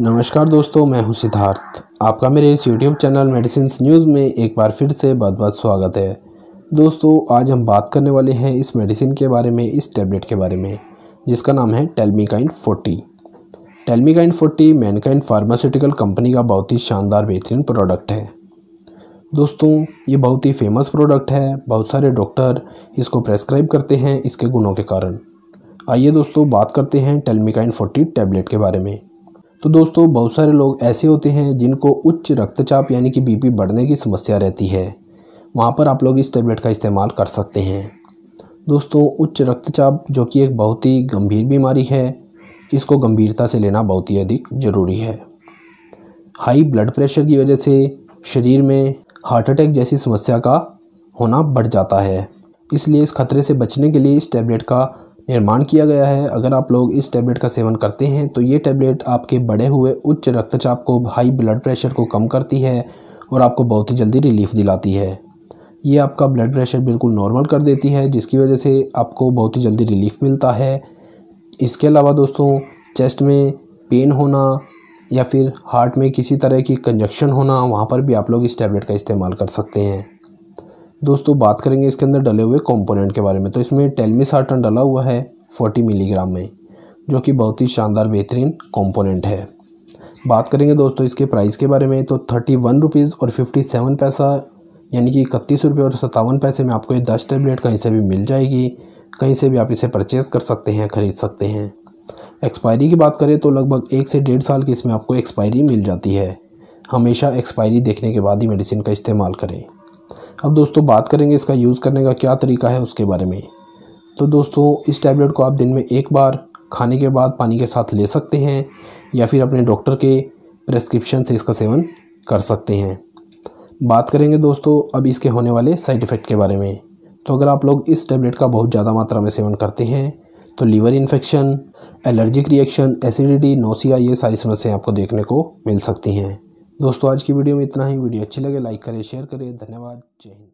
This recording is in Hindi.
नमस्कार दोस्तों, मैं हूँ सिद्धार्थ। आपका मेरे इस यूट्यूब चैनल मेडिसिन न्यूज़ में एक बार फिर से बहुत बहुत स्वागत है। दोस्तों, आज हम बात करने वाले हैं इस मेडिसिन के बारे में, इस टैबलेट के बारे में, जिसका नाम है Telmikind forty Telmikind forty Mankind pharmaceutical company का बहुत ही शानदार, बेहतरीन प्रोडक्ट है। दोस्तों, ये बहुत ही फ़ेमस प्रोडक्ट है। बहुत सारे डॉक्टर इसको प्रेस्क्राइब करते हैं इसके गुणों के कारण। आइए दोस्तों, बात करते हैं टेलमिकाइन फोर्टी टैबलेट के बारे में। तो दोस्तों, बहुत सारे लोग ऐसे होते हैं जिनको उच्च रक्तचाप यानी कि बीपी बढ़ने की समस्या रहती है। वहाँ पर आप लोग इस टेबलेट का इस्तेमाल कर सकते हैं। दोस्तों, उच्च रक्तचाप, जो कि एक बहुत ही गंभीर बीमारी है, इसको गंभीरता से लेना बहुत ही अधिक ज़रूरी है। हाई ब्लड प्रेशर की वजह से शरीर में हार्ट अटैक जैसी समस्या का होना बढ़ जाता है। इसलिए इस खतरे से बचने के लिए इस टैबलेट का निर्माण किया गया है। अगर आप लोग इस टैबलेट का सेवन करते हैं तो ये टैबलेट आपके बढ़े हुए उच्च रक्तचाप को हाई ब्लड प्रेशर को कम करती है और आपको बहुत ही जल्दी रिलीफ दिलाती है। ये आपका ब्लड प्रेशर बिल्कुल नॉर्मल कर देती है, जिसकी वजह से आपको बहुत ही जल्दी रिलीफ मिलता है। इसके अलावा दोस्तों चेस्ट में पेन होना या फिर हार्ट में किसी तरह की कंजक्शन होना, वहाँ पर भी आप लोग इस टैबलेट का इस्तेमाल कर सकते हैं। दोस्तों, बात करेंगे इसके अंदर डले हुए कंपोनेंट के बारे में। तो इसमें टेलमिसार्टन डला हुआ है 40 मिलीग्राम में, जो कि बहुत ही शानदार, बेहतरीन कंपोनेंट है। बात करेंगे दोस्तों इसके प्राइस के बारे में तो थर्टी वन रुपीज़ और फिफ्टी सेवन पैसा यानी कि इकतीस रुपये और सत्तावन पैसे में आपको ये दस टेबलेट कहीं से भी मिल जाएगी। कहीं से भी आप इसे परचेज़ कर सकते हैं, ख़रीद सकते हैं। एक्सपायरी की बात करें तो लगभग एक से डेढ़ साल की इसमें आपको एक्सपायरी मिल जाती है। हमेशा एक्सपायरी देखने के बाद ही मेडिसिन का इस्तेमाल करें। अब दोस्तों बात करेंगे इसका यूज़ करने का क्या तरीका है उसके बारे में। तो दोस्तों, इस टैबलेट को आप दिन में एक बार खाने के बाद पानी के साथ ले सकते हैं या फिर अपने डॉक्टर के प्रेस्क्रिप्शन से इसका सेवन कर सकते हैं। बात करेंगे दोस्तों अब इसके होने वाले साइड इफ़ेक्ट के बारे में। तो अगर आप लोग इस टैबलेट का बहुत ज़्यादा मात्रा में सेवन करते हैं तो liver infection, allergic reaction, acidity, nausea, ये सारी समस्याएँ आपको देखने को मिल सकती हैं। दोस्तों, आज की वीडियो में इतना ही। वीडियो अच्छी लगे, लाइक करें, शेयर करें। धन्यवाद। जय हिंद।